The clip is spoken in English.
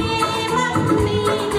मेरा मेरा